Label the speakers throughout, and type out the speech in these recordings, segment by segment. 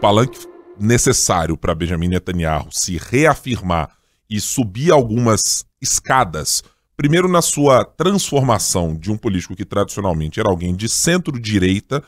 Speaker 1: palanque necessário para Benjamin Netanyahu se reafirmar e subir algumas escadas, primeiro na sua transformação de um político que tradicionalmente era alguém de centro-direita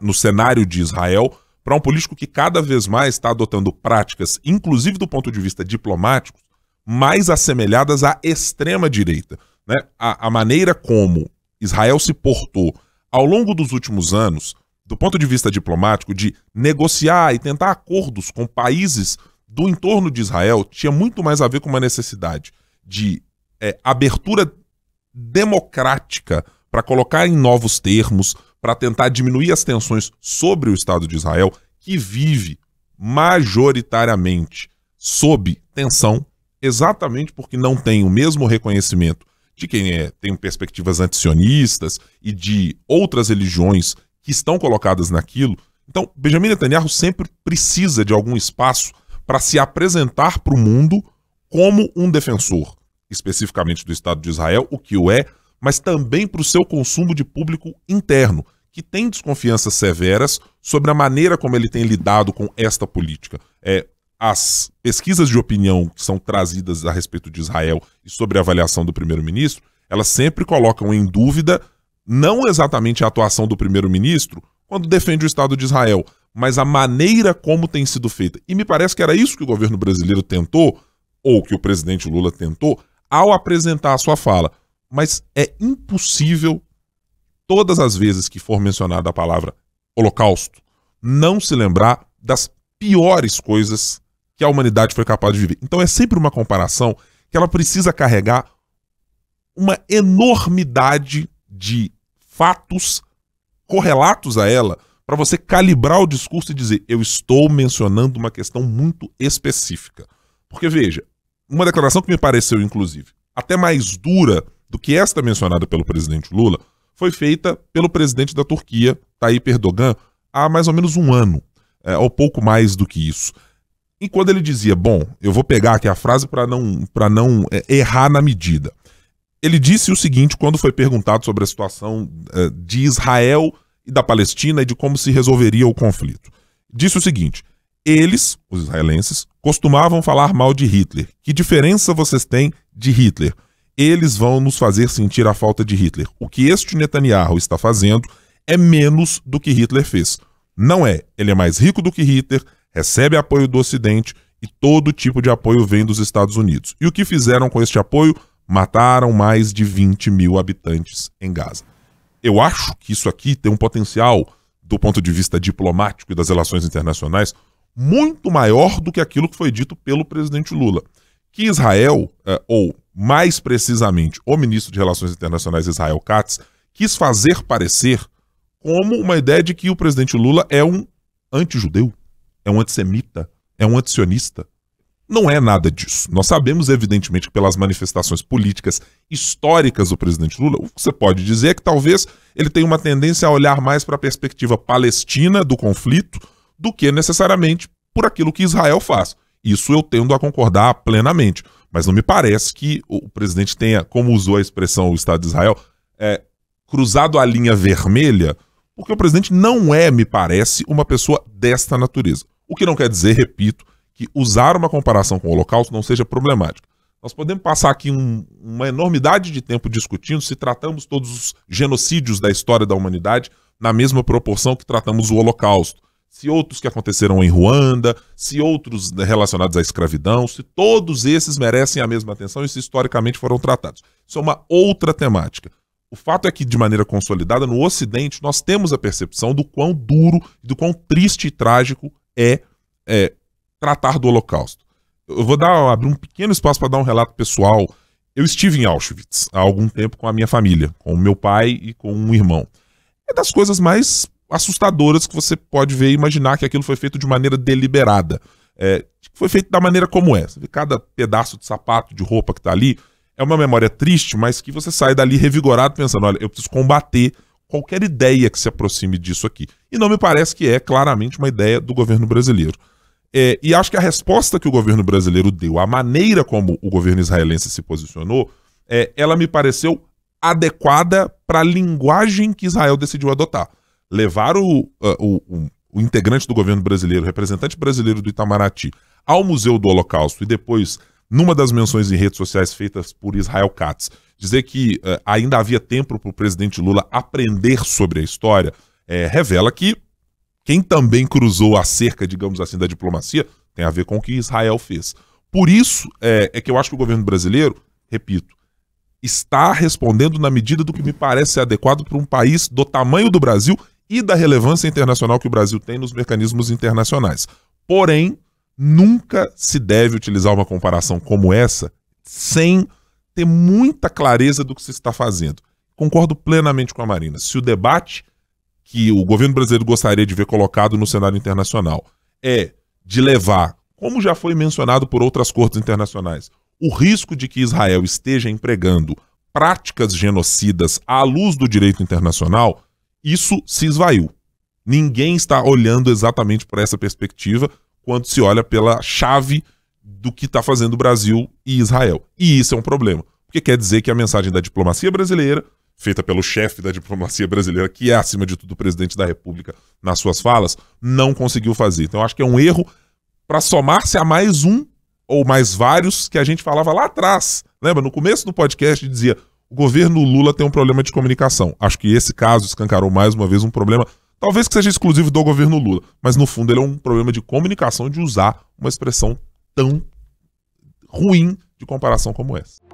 Speaker 1: no cenário de Israel, para um político que cada vez mais está adotando práticas, inclusive do ponto de vista diplomático, mais assemelhadas à extrema-direita. Né? A, a maneira como Israel se portou ao longo dos últimos anos, do ponto de vista diplomático, de negociar e tentar acordos com países do entorno de Israel, tinha muito mais a ver com uma necessidade de é, abertura democrática para colocar em novos termos, para tentar diminuir as tensões sobre o Estado de Israel, que vive majoritariamente sob tensão, exatamente porque não tem o mesmo reconhecimento de quem é, tem perspectivas antisionistas e de outras religiões que estão colocadas naquilo. Então, Benjamin Netanyahu sempre precisa de algum espaço para se apresentar para o mundo como um defensor, especificamente do Estado de Israel, o que o é, mas também para o seu consumo de público interno, que tem desconfianças severas sobre a maneira como ele tem lidado com esta política. É, as pesquisas de opinião que são trazidas a respeito de Israel e sobre a avaliação do primeiro-ministro, elas sempre colocam em dúvida não exatamente a atuação do primeiro-ministro quando defende o Estado de Israel, mas a maneira como tem sido feita. E me parece que era isso que o governo brasileiro tentou, ou que o presidente Lula tentou, ao apresentar a sua fala. Mas é impossível, todas as vezes que for mencionada a palavra Holocausto, não se lembrar das piores coisas que a humanidade foi capaz de viver. Então é sempre uma comparação que ela precisa carregar uma enormidade de fatos correlatos a ela para você calibrar o discurso e dizer: eu estou mencionando uma questão muito específica. Porque veja, uma declaração que me pareceu, inclusive, até mais dura do que esta mencionada pelo presidente Lula, foi feita pelo presidente da Turquia, Tayyip Erdogan, há mais ou menos um ano, é, ou pouco mais do que isso. E quando ele dizia, bom, eu vou pegar aqui a frase para não, não é, errar na medida. Ele disse o seguinte quando foi perguntado sobre a situação é, de Israel e da Palestina e de como se resolveria o conflito. Disse o seguinte: eles, os israelenses, costumavam falar mal de Hitler. Que diferença vocês têm de Hitler? Eles vão nos fazer sentir a falta de Hitler. O que este Netanyahu está fazendo é menos do que Hitler fez. Não é. Ele é mais rico do que Hitler, recebe apoio do Ocidente e todo tipo de apoio vem dos Estados Unidos. E o que fizeram com este apoio? Mataram mais de 20 mil habitantes em Gaza. Eu acho que isso aqui tem um potencial, do ponto de vista diplomático e das relações internacionais, muito maior do que aquilo que foi dito pelo presidente Lula. Que Israel, é, ou mais precisamente o ministro de Relações Internacionais Israel Katz, quis fazer parecer como uma ideia de que o presidente Lula é um anti-judeu é um antissemita, é um antisionista. Não é nada disso. Nós sabemos, evidentemente, que pelas manifestações políticas históricas do presidente Lula, você pode dizer que talvez ele tenha uma tendência a olhar mais para a perspectiva palestina do conflito do que necessariamente por aquilo que Israel faz. Isso eu tendo a concordar plenamente. Mas não me parece que o presidente tenha, como usou a expressão o Estado de Israel, é, cruzado a linha vermelha porque o presidente não é, me parece, uma pessoa desta natureza. O que não quer dizer, repito, que usar uma comparação com o Holocausto não seja problemático. Nós podemos passar aqui um, uma enormidade de tempo discutindo se tratamos todos os genocídios da história da humanidade na mesma proporção que tratamos o Holocausto. Se outros que aconteceram em Ruanda, se outros relacionados à escravidão, se todos esses merecem a mesma atenção e se historicamente foram tratados. Isso é uma outra temática. O fato é que, de maneira consolidada, no Ocidente, nós temos a percepção do quão duro, do quão triste e trágico é, é tratar do Holocausto. Eu vou dar, abrir um pequeno espaço para dar um relato pessoal. Eu estive em Auschwitz há algum tempo com a minha família, com o meu pai e com um irmão. É das coisas mais assustadoras que você pode ver e imaginar que aquilo foi feito de maneira deliberada. É, foi feito da maneira como é. Cada pedaço de sapato, de roupa que está ali, é uma memória triste, mas que você sai dali revigorado pensando, olha, eu preciso combater qualquer ideia que se aproxime disso aqui. E não me parece que é claramente uma ideia do governo brasileiro. É, e acho que a resposta que o governo brasileiro deu, a maneira como o governo israelense se posicionou, é, ela me pareceu adequada para a linguagem que Israel decidiu adotar. Levar o, o, o, o integrante do governo brasileiro, representante brasileiro do Itamaraty, ao Museu do Holocausto e depois, numa das menções em redes sociais feitas por Israel Katz, dizer que uh, ainda havia tempo para o presidente Lula aprender sobre a história, é, revela que quem também cruzou a cerca, digamos assim, da diplomacia tem a ver com o que Israel fez. Por isso é, é que eu acho que o governo brasileiro, repito, está respondendo na medida do que me parece adequado para um país do tamanho do Brasil e da relevância internacional que o Brasil tem nos mecanismos internacionais. Porém, nunca se deve utilizar uma comparação como essa sem ter muita clareza do que se está fazendo. Concordo plenamente com a Marina. Se o debate que o governo brasileiro gostaria de ver colocado no cenário internacional é de levar, como já foi mencionado por outras cortes internacionais, o risco de que Israel esteja empregando práticas genocidas à luz do direito internacional, isso se esvaiu. Ninguém está olhando exatamente por essa perspectiva quando se olha pela chave do que está fazendo o Brasil e Israel. E isso é um problema, porque quer dizer que a mensagem da diplomacia brasileira, feita pelo chefe da diplomacia brasileira, que é acima de tudo o presidente da República nas suas falas, não conseguiu fazer. Então acho que é um erro para somar-se a mais um ou mais vários que a gente falava lá atrás. Lembra? No começo do podcast dizia: o governo Lula tem um problema de comunicação. Acho que esse caso escancarou mais uma vez um problema, talvez que seja exclusivo do governo Lula, mas no fundo ele é um problema de comunicação de usar uma expressão tão ruim de comparação como essa.